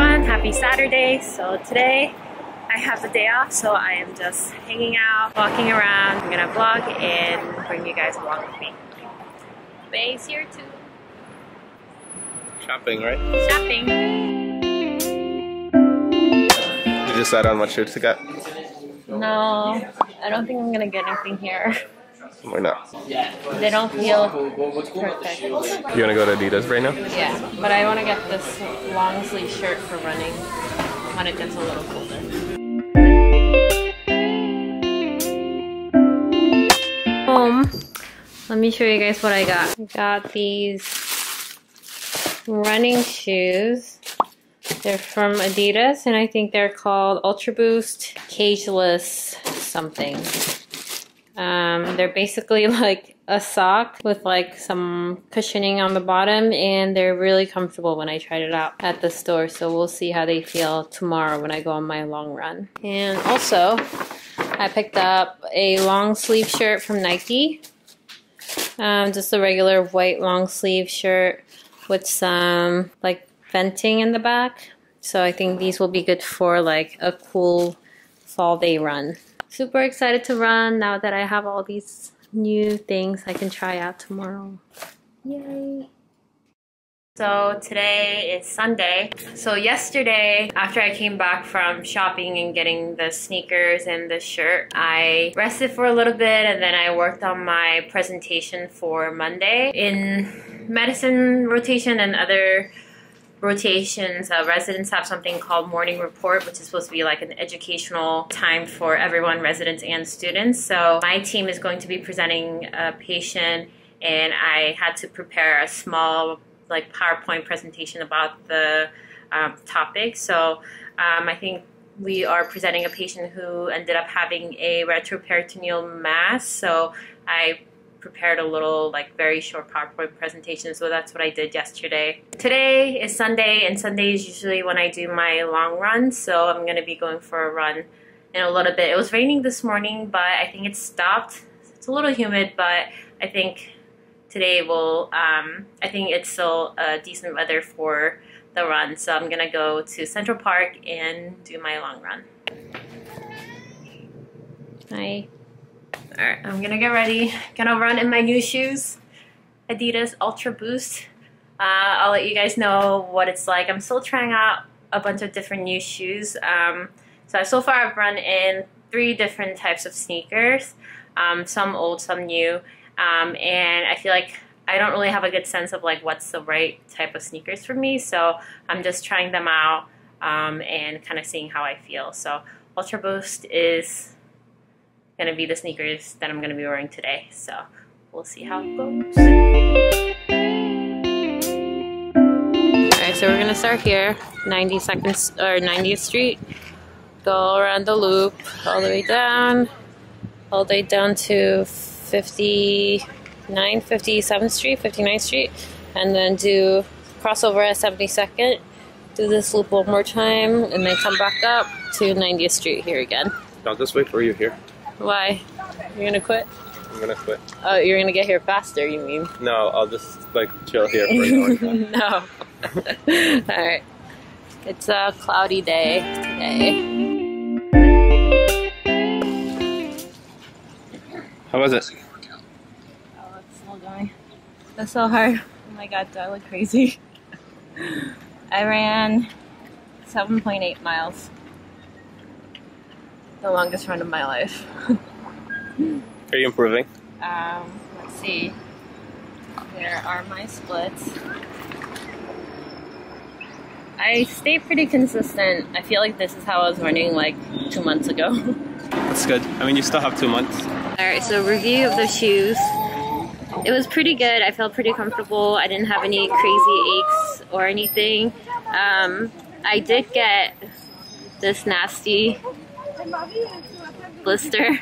Everyone, happy Saturday. So today I have the day off, so I am just hanging out, walking around. I'm gonna vlog and bring you guys along with me. Bay's here too. Shopping, right? Shopping. Did you decide on what shirts to get? No, I don't think I'm gonna get anything here. Why not? They don't feel perfect. You wanna go to Adidas right now? Yeah, but I want to get this long sleeve shirt for running when it gets a little colder. Home. Let me show you guys what I got. I got these running shoes. They're from Adidas and I think they're called Ultra Boost Cageless something. Um, they're basically like a sock with like some cushioning on the bottom and they're really comfortable when I tried it out at the store. So we'll see how they feel tomorrow when I go on my long run. And also, I picked up a long sleeve shirt from Nike. Um, just a regular white long sleeve shirt with some like venting in the back. So I think these will be good for like a cool fall day run. Super excited to run now that I have all these new things I can try out tomorrow. Yay! So today is Sunday. So yesterday, after I came back from shopping and getting the sneakers and the shirt, I rested for a little bit and then I worked on my presentation for Monday. In medicine rotation and other rotations, uh, residents have something called morning report, which is supposed to be like an educational time for everyone, residents and students. So my team is going to be presenting a patient and I had to prepare a small like PowerPoint presentation about the um, topic. So um, I think we are presenting a patient who ended up having a retroperitoneal mass. So I prepared a little like very short PowerPoint presentation so that's what I did yesterday. Today is Sunday and Sunday is usually when I do my long run so I'm gonna be going for a run in a little bit. It was raining this morning but I think it stopped. It's a little humid but I think today will um, I think it's still a decent weather for the run so I'm gonna go to Central Park and do my long run. Hi. Alright, I'm gonna get ready. Gonna run in my new shoes. Adidas Ultra Boost. Uh, I'll let you guys know what it's like. I'm still trying out a bunch of different new shoes. Um, so, so far I've run in three different types of sneakers. Um, some old, some new. Um, and I feel like I don't really have a good sense of like what's the right type of sneakers for me. So I'm just trying them out um, and kind of seeing how I feel. So Ultra Boost is going to be the sneakers that I'm going to be wearing today. So we'll see how it goes. Alright, so we're going to start here, 92nd or 90th Street. Go around the loop all the way down, all the way down to 59, 57th Street, 59th Street, and then do crossover at 72nd. Do this loop one more time, and then come back up to 90th Street here again. I'll just wait for you here. Why? You're gonna quit? I'm gonna quit. Oh, you're gonna get here faster, you mean? No, I'll just like chill here for no. Alright. It's a cloudy day today. How was it? Oh, it's still going. That's so hard. Oh my god, do I look crazy? I ran 7.8 miles the longest run of my life. Are you improving? Um, let's see. There are my splits. I stay pretty consistent. I feel like this is how I was running like two months ago. That's good. I mean, you still have two months. Alright, so review of the shoes. It was pretty good. I felt pretty comfortable. I didn't have any crazy aches or anything. Um, I did get this nasty blister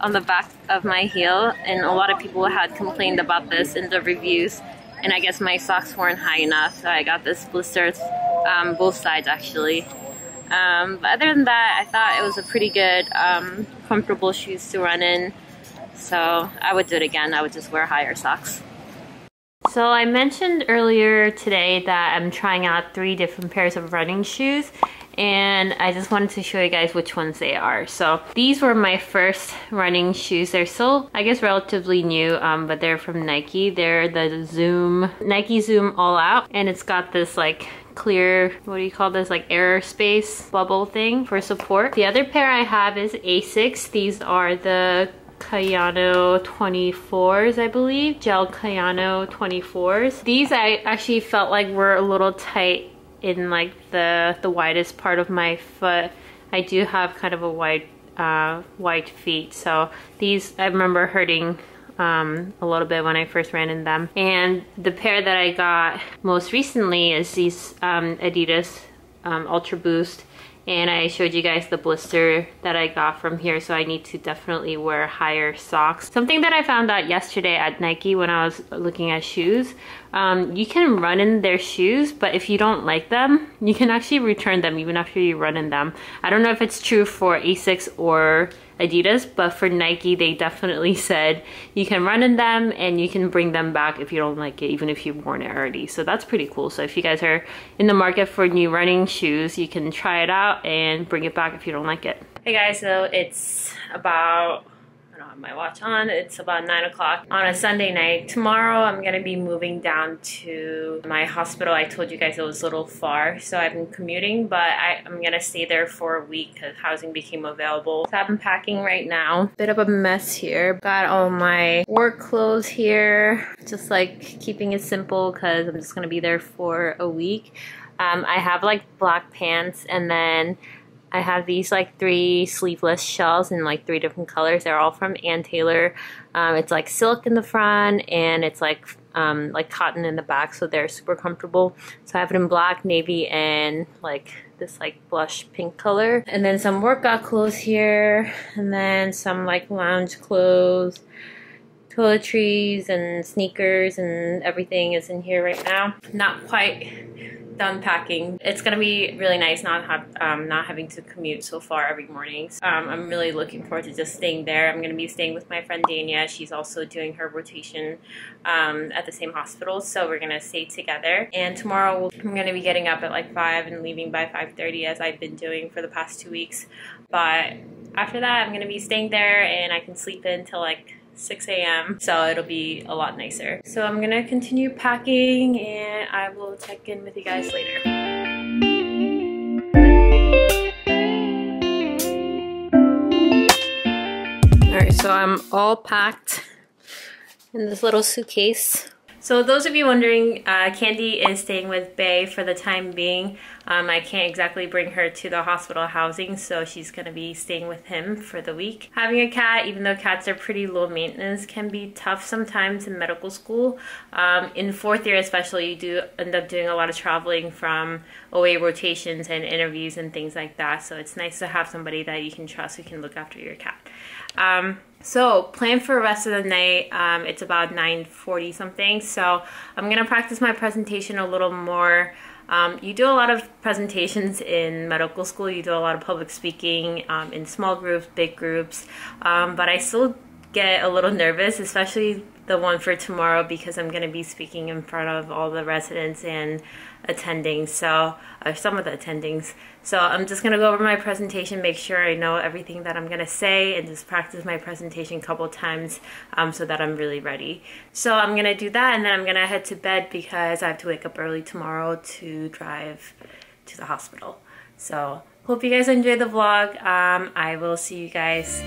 on the back of my heel and a lot of people had complained about this in the reviews and I guess my socks weren't high enough so I got this blister um, both sides actually. Um, but other than that I thought it was a pretty good um, comfortable shoes to run in so I would do it again. I would just wear higher socks. So I mentioned earlier today that I'm trying out three different pairs of running shoes and I just wanted to show you guys which ones they are. So these were my first running shoes. They're still, I guess, relatively new, um, but they're from Nike. They're the Zoom, Nike Zoom All Out, and it's got this like clear, what do you call this, like aerospace bubble thing for support. The other pair I have is Asics. These are the Kayano 24s, I believe. Gel Kayano 24s. These I actually felt like were a little tight in like the the widest part of my foot. I do have kind of a wide uh, wide feet, so these I remember hurting um, a little bit when I first ran in them. And the pair that I got most recently is these um, Adidas um, Ultra Boost and I showed you guys the blister that I got from here so I need to definitely wear higher socks. Something that I found out yesterday at Nike when I was looking at shoes, um, you can run in their shoes but if you don't like them, you can actually return them even after you run in them. I don't know if it's true for Asics or Adidas, but for Nike, they definitely said you can run in them and you can bring them back if you don't like it, even if you've worn it already. So that's pretty cool. So if you guys are in the market for new running shoes, you can try it out and bring it back if you don't like it. Hey guys, so it's about my watch on. It's about 9 o'clock on a Sunday night. Tomorrow I'm going to be moving down to my hospital. I told you guys it was a little far, so I've been commuting, but I, am going to stay there for a week because housing became available. So I'm packing right now. Bit of a mess here. Got all my work clothes here, just like keeping it simple because I'm just going to be there for a week. Um, I have like black pants and then I have these like three sleeveless shells in like three different colors. They're all from Ann Taylor. Um, it's like silk in the front and it's like um, like cotton in the back, so they're super comfortable. So I have it in black, navy, and like this like blush pink color. And then some workout clothes here, and then some like lounge clothes toiletries and sneakers and everything is in here right now. Not quite done packing. It's gonna be really nice not have um, not having to commute so far every morning. Um, I'm really looking forward to just staying there. I'm gonna be staying with my friend Dania. She's also doing her rotation um, at the same hospital, so we're gonna stay together. And tomorrow I'm gonna be getting up at like five and leaving by 5:30 as I've been doing for the past two weeks. But after that, I'm gonna be staying there and I can sleep in till like 6 a.m. So it'll be a lot nicer. So I'm gonna continue packing and I will check in with you guys later. Alright, so I'm all packed in this little suitcase. So those of you wondering, uh, Candy is staying with Bay for the time being. Um, I can't exactly bring her to the hospital housing, so she's going to be staying with him for the week. Having a cat, even though cats are pretty low maintenance, can be tough sometimes in medical school. Um, in fourth year especially, you do end up doing a lot of traveling from away rotations and interviews and things like that, so it's nice to have somebody that you can trust who can look after your cat. Um, so plan for the rest of the night. Um, it's about 9.40 something. So I'm going to practice my presentation a little more. Um, you do a lot of presentations in medical school. You do a lot of public speaking um, in small groups, big groups. Um, but I still get a little nervous, especially the one for tomorrow because I'm going to be speaking in front of all the residents and attending, so uh, some of the attendings. So I'm just going to go over my presentation, make sure I know everything that I'm going to say, and just practice my presentation a couple times um, so that I'm really ready. So I'm going to do that, and then I'm going to head to bed because I have to wake up early tomorrow to drive to the hospital. So hope you guys enjoyed the vlog. Um, I will see you guys